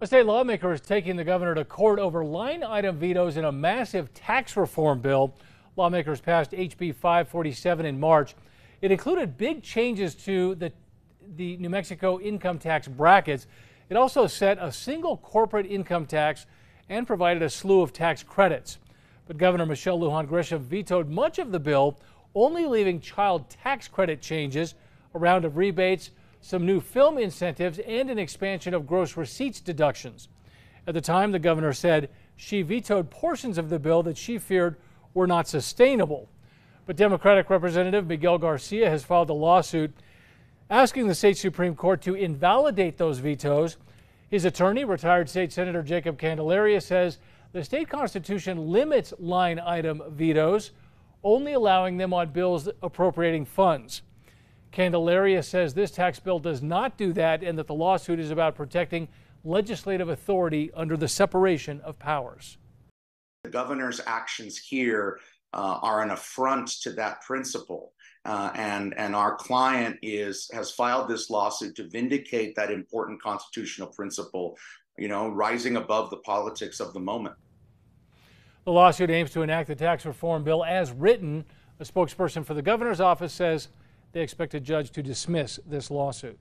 A state lawmaker is taking the governor to court over line item vetoes in a massive tax reform bill. Lawmakers passed HB 547 in March. It included big changes to the, the New Mexico income tax brackets. It also set a single corporate income tax and provided a slew of tax credits. But Governor Michelle Lujan Grisham vetoed much of the bill, only leaving child tax credit changes, a round of rebates, some new film incentives, and an expansion of gross receipts deductions. At the time, the governor said she vetoed portions of the bill that she feared were not sustainable. But Democratic Representative Miguel Garcia has filed a lawsuit asking the state Supreme Court to invalidate those vetoes. His attorney, retired State Senator Jacob Candelaria, says the state constitution limits line item vetoes, only allowing them on bills appropriating funds. Candelaria says this tax bill does not do that and that the lawsuit is about protecting legislative authority under the separation of powers. The governor's actions here uh, are an affront to that principle. Uh, and and our client is has filed this lawsuit to vindicate that important constitutional principle, you know, rising above the politics of the moment. The lawsuit aims to enact the tax reform bill as written. A spokesperson for the governor's office says they expect a judge to dismiss this lawsuit.